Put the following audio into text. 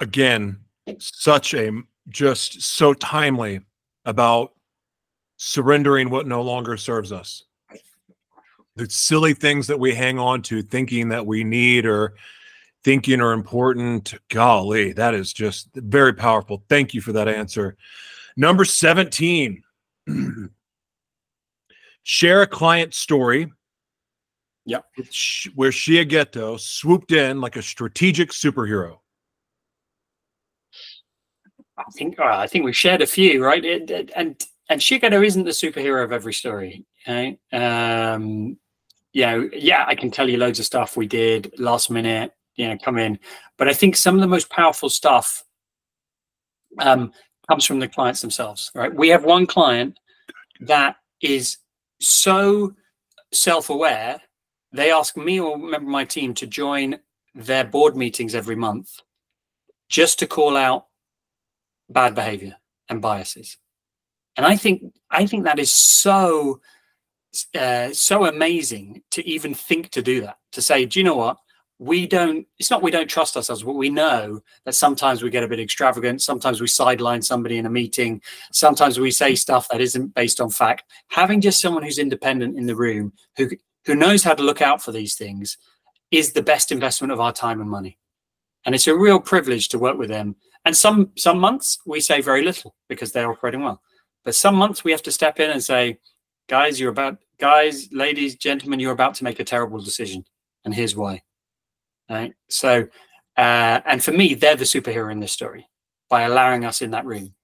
again, such a just so timely about surrendering what no longer serves us. The silly things that we hang on to thinking that we need or thinking are important. Golly, that is just very powerful. Thank you for that answer. Number 17. Share a client story. Yep. Where Shiageto swooped in like a strategic superhero. I think I think we've shared a few, right? And and Shiageto isn't the superhero of every story. Okay? Um, you know, yeah, I can tell you loads of stuff we did last minute, you know, come in. But I think some of the most powerful stuff um, comes from the clients themselves, right? We have one client that is so self-aware, they ask me or a member of my team to join their board meetings every month just to call out bad behavior and biases. And i think i think that is so uh, so amazing to even think to do that to say do you know what? We don't it's not we don't trust ourselves but we know that sometimes we get a bit extravagant sometimes we sideline somebody in a meeting sometimes we say stuff that isn't based on fact. Having just someone who's independent in the room who who knows how to look out for these things is the best investment of our time and money. And it's a real privilege to work with them and some some months we say very little because they're operating well but some months we have to step in and say guys you're about guys ladies gentlemen you're about to make a terrible decision and here's why Right. So, uh, and for me, they're the superhero in this story by allowing us in that room.